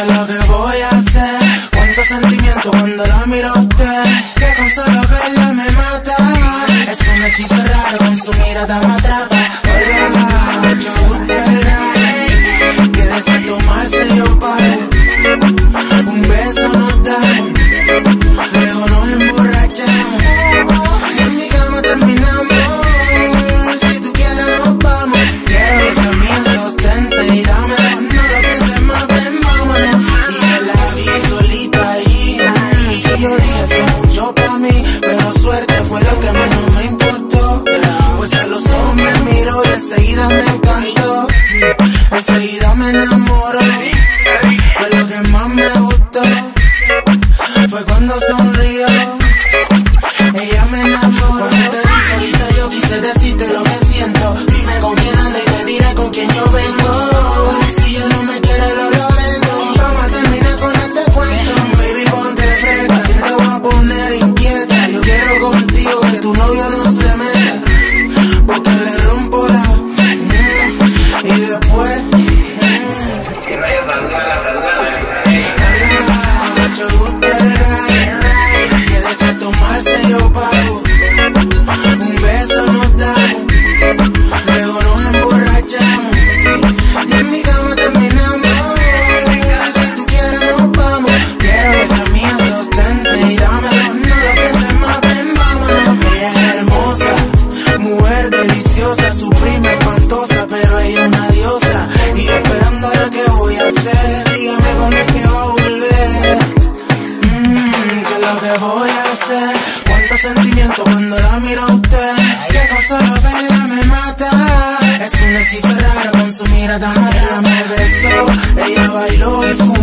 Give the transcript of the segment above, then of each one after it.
¿Qué es lo que voy a hacer? Cuánto sentimiento cuando la miro a usted. Que con solo verla me mata. Es un hechizo raro con su mirada me atrapa. Pero suerte fue lo que menos me importó. Pues a los ojos me miró y enseguida me encantó. Enseguida me enamoró. Después... Mucho gusto el rap. Que desea tomarse yo pago. Un beso nos damos. Luego nos emborrachamos. Y en mi cama terminamos. Si tú quieres nos vamos. Quiero que seas mía, sostente y dámelo. No lo pienses más, ven, vámonos. Ella hermosa, mujer deliciosa, su prima Mmm, ¿qué es lo que voy a hacer? Cuánto sentimiento cuando la miro a usted. Que con solo verla me mata. Es un hechizo raro con su mirada. Me besó, ella bailó y fumó.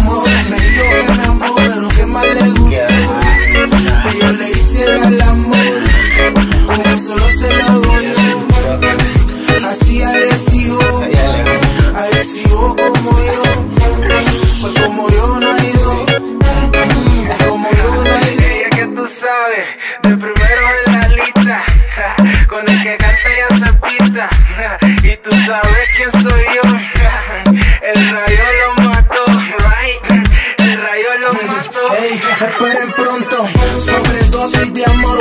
De primero en la lista, con el que canta ya se y tú sabes quién soy yo, el rayo lo mató, right, el rayo lo mató. Ey, esperen pronto, sobredosis de amor.